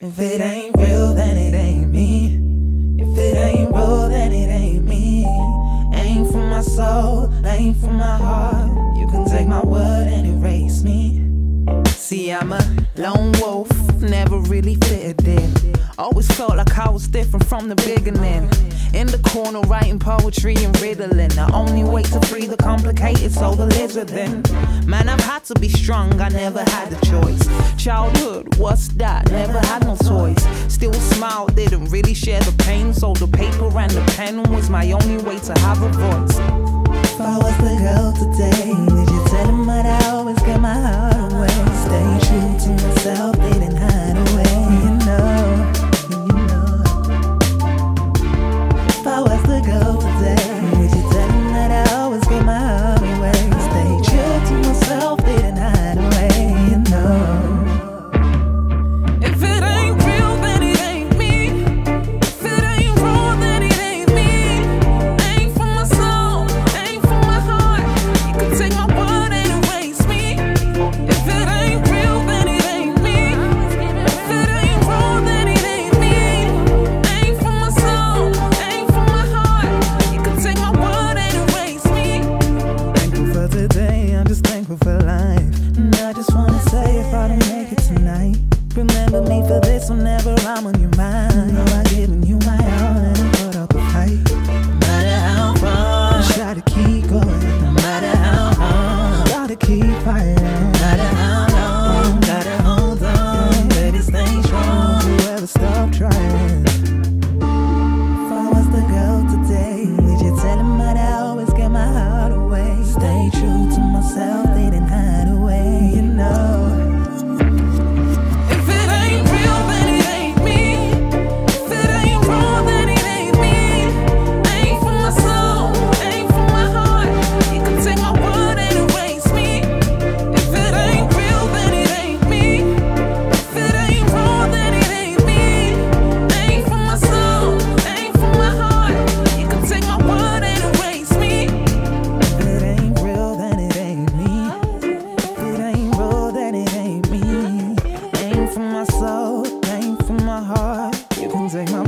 If it ain't real, then it ain't me. If it ain't real, then it ain't me. Ain't from my soul, ain't from my heart. You can take my word and erase me. See, I'm a lone wolf, never really fitted in. Always felt like I was different from the beginning. In the corner, writing poetry and riddling. The only way to free the complicated soul that lives within. Man, I've had to be strong, I never had a choice. Childhood, what's that? Never had no toys. Still smiled, didn't really share the pain. So the paper and the pen was my only way to have a voice. If I was the girl today, did you tell him I'd always girl And I just wanna say if I don't make it tonight, remember me for this whenever I'm on your mind. Know I've given you my 在吗